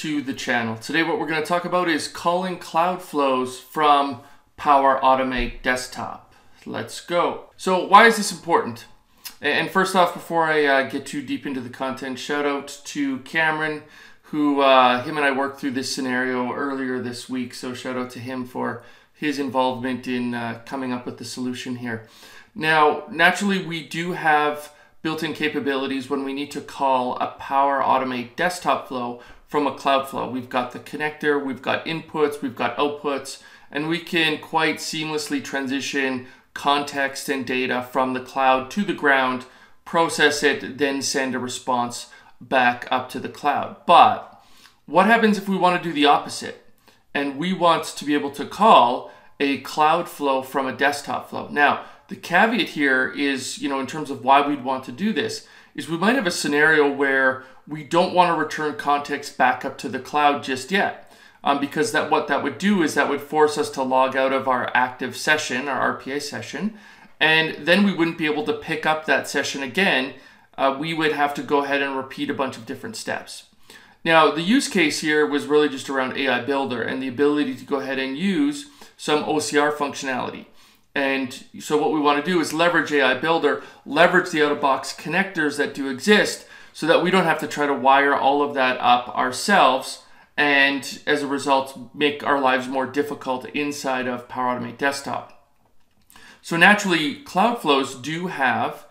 to the channel. Today what we're going to talk about is calling cloud flows from Power Automate Desktop. Let's go. So why is this important? And first off, before I uh, get too deep into the content, shout out to Cameron, who uh, him and I worked through this scenario earlier this week. So shout out to him for his involvement in uh, coming up with the solution here. Now, naturally, we do have built-in capabilities when we need to call a Power Automate desktop flow from a Cloudflow. We've got the connector, we've got inputs, we've got outputs, and we can quite seamlessly transition context and data from the cloud to the ground, process it, then send a response back up to the cloud. But what happens if we want to do the opposite? And we want to be able to call a cloud flow from a desktop flow. Now, the caveat here is, you know, in terms of why we'd want to do this, is we might have a scenario where we don't want to return context back up to the cloud just yet. Um, because that what that would do is that would force us to log out of our active session, our RPA session, and then we wouldn't be able to pick up that session again. Uh, we would have to go ahead and repeat a bunch of different steps. Now, the use case here was really just around AI Builder and the ability to go ahead and use some OCR functionality. And so what we want to do is leverage AI Builder, leverage the out-of-box connectors that do exist so that we don't have to try to wire all of that up ourselves and as a result make our lives more difficult inside of Power Automate Desktop. So naturally, Cloudflows do have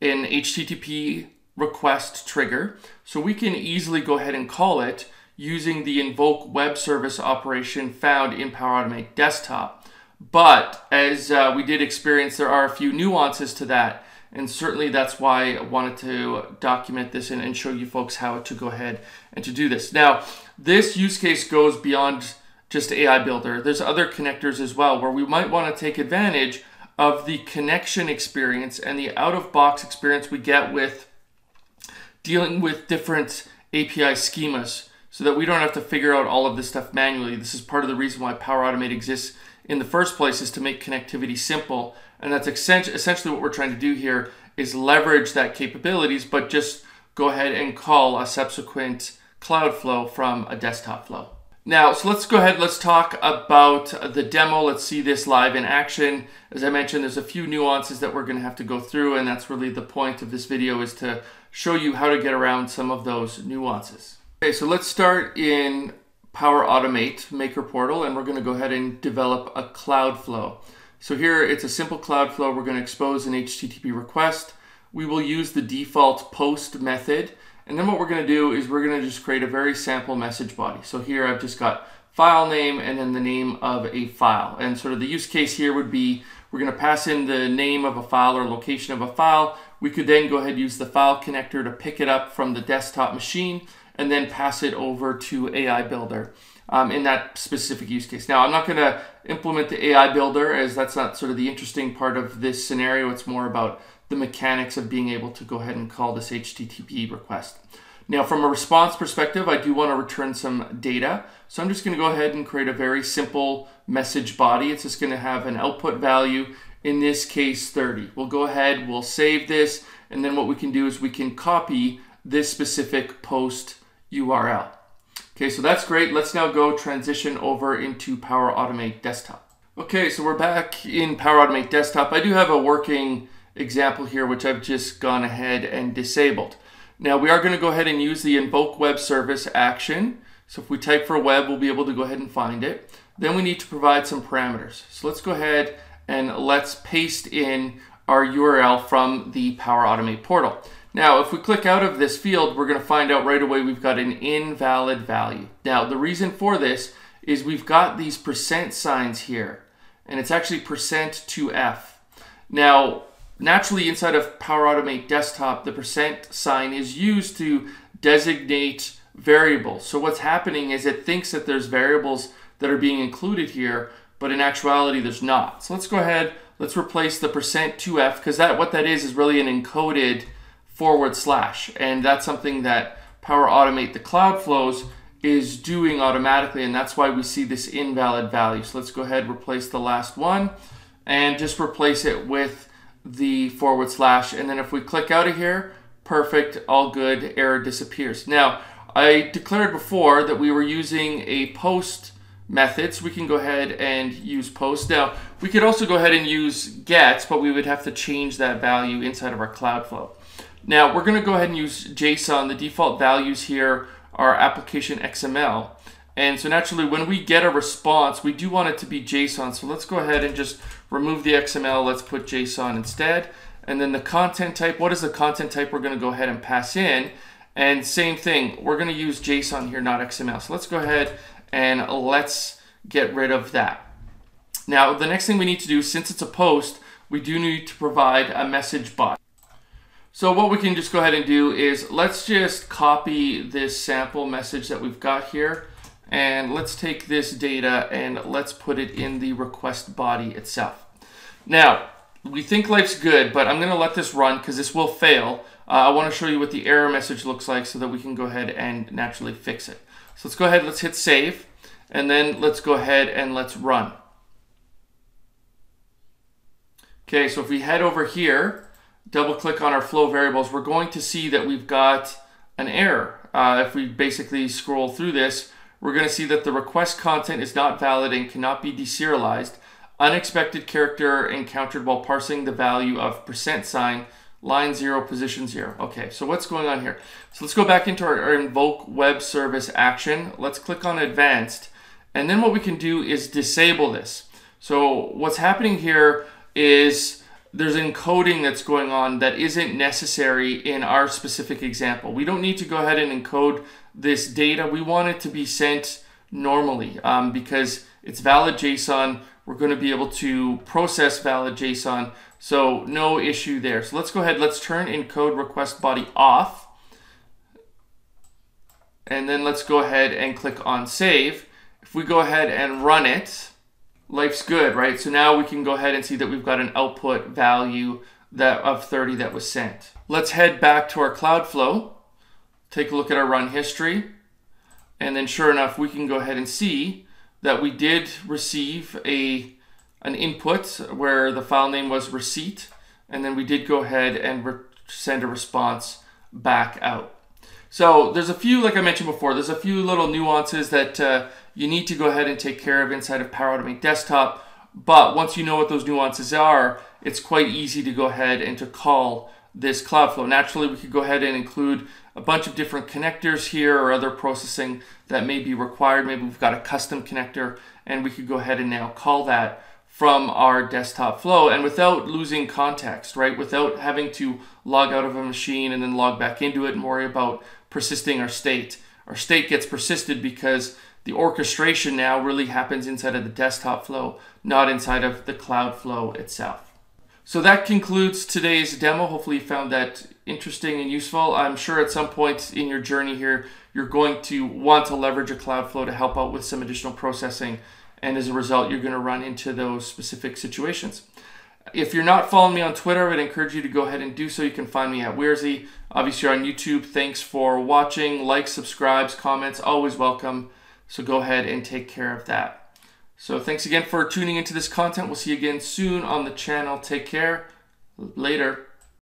an HTTP request trigger, so we can easily go ahead and call it using the invoke web service operation found in Power Automate Desktop. But as uh, we did experience, there are a few nuances to that. And certainly that's why I wanted to document this and, and show you folks how to go ahead and to do this. Now, this use case goes beyond just AI Builder. There's other connectors as well where we might want to take advantage of the connection experience and the out-of-box experience we get with dealing with different API schemas so that we don't have to figure out all of this stuff manually. This is part of the reason why Power Automate exists in the first place is to make connectivity simple. And that's essentially what we're trying to do here is leverage that capabilities, but just go ahead and call a subsequent cloud flow from a desktop flow. Now, so let's go ahead, let's talk about the demo. Let's see this live in action. As I mentioned, there's a few nuances that we're gonna have to go through, and that's really the point of this video is to show you how to get around some of those nuances. Okay, so let's start in Power Automate Maker Portal, and we're going to go ahead and develop a cloud flow. So here it's a simple cloud flow. We're going to expose an HTTP request. We will use the default post method. And then what we're going to do is we're going to just create a very sample message body. So here I've just got file name and then the name of a file. And sort of the use case here would be we're going to pass in the name of a file or location of a file. We could then go ahead and use the file connector to pick it up from the desktop machine and then pass it over to AI Builder um, in that specific use case. Now, I'm not going to implement the AI Builder as that's not sort of the interesting part of this scenario. It's more about the mechanics of being able to go ahead and call this HTTP request. Now, from a response perspective, I do want to return some data. So I'm just going to go ahead and create a very simple message body. It's just going to have an output value, in this case 30. We'll go ahead, we'll save this, and then what we can do is we can copy this specific post URL. Okay, so that's great. Let's now go transition over into Power Automate Desktop. Okay, so we're back in Power Automate Desktop. I do have a working example here, which I've just gone ahead and disabled. Now we are going to go ahead and use the invoke web service action. So if we type for web, we'll be able to go ahead and find it. Then we need to provide some parameters. So let's go ahead and let's paste in our URL from the Power Automate portal. Now, if we click out of this field, we're going to find out right away we've got an invalid value. Now, the reason for this is we've got these percent signs here, and it's actually percent to F. Now, naturally inside of Power Automate Desktop, the percent sign is used to designate variables. So what's happening is it thinks that there's variables that are being included here, but in actuality there's not. So let's go ahead, let's replace the percent to F, because that what that is is really an encoded forward slash. And that's something that Power Automate the Cloud Flows is doing automatically. And that's why we see this invalid value. So let's go ahead, replace the last one and just replace it with the forward slash. And then if we click out of here, perfect, all good, error disappears. Now, I declared before that we were using a post method, so we can go ahead and use post. Now, we could also go ahead and use get, but we would have to change that value inside of our Cloudflow. Now, we're going to go ahead and use JSON. The default values here are application XML. And so naturally, when we get a response, we do want it to be JSON. So let's go ahead and just remove the XML. Let's put JSON instead. And then the content type, what is the content type we're going to go ahead and pass in? And same thing, we're going to use JSON here, not XML. So let's go ahead and let's get rid of that. Now, the next thing we need to do, since it's a post, we do need to provide a message body. So what we can just go ahead and do is let's just copy this sample message that we've got here and let's take this data and let's put it in the request body itself. Now, we think life's good, but I'm gonna let this run because this will fail. Uh, I wanna show you what the error message looks like so that we can go ahead and naturally fix it. So let's go ahead, let's hit save, and then let's go ahead and let's run. Okay, so if we head over here, double click on our flow variables, we're going to see that we've got an error. Uh, if we basically scroll through this, we're going to see that the request content is not valid and cannot be deserialized. Unexpected character encountered while parsing the value of percent sign line zero, position zero. Okay, so what's going on here? So let's go back into our, our, invoke web service action. Let's click on advanced. And then what we can do is disable this. So what's happening here is there's encoding that's going on that isn't necessary in our specific example. We don't need to go ahead and encode this data. We want it to be sent normally um, because it's valid JSON. We're going to be able to process valid JSON so no issue there. So let's go ahead, let's turn encode request body off. And then let's go ahead and click on save. If we go ahead and run it, life's good, right? So now we can go ahead and see that we've got an output value that of 30 that was sent. Let's head back to our Cloudflow, take a look at our run history, and then sure enough, we can go ahead and see that we did receive a an input where the file name was receipt, and then we did go ahead and send a response back out. So there's a few, like I mentioned before, there's a few little nuances that uh, you need to go ahead and take care of inside of Power Automate Desktop. But once you know what those nuances are, it's quite easy to go ahead and to call this Cloudflow. Naturally, we could go ahead and include a bunch of different connectors here or other processing that may be required. Maybe we've got a custom connector and we could go ahead and now call that from our desktop flow and without losing context, right? Without having to log out of a machine and then log back into it and worry about persisting our state. Our state gets persisted because the orchestration now really happens inside of the desktop flow, not inside of the cloud flow itself. So that concludes today's demo. Hopefully you found that interesting and useful. I'm sure at some point in your journey here, you're going to want to leverage a Cloudflow to help out with some additional processing and as a result, you're going to run into those specific situations. If you're not following me on Twitter, I would encourage you to go ahead and do so. You can find me at Wearsy. Obviously, you're on YouTube. Thanks for watching. Like, subscribes, comments, always welcome. So go ahead and take care of that. So thanks again for tuning into this content. We'll see you again soon on the channel. Take care. Later.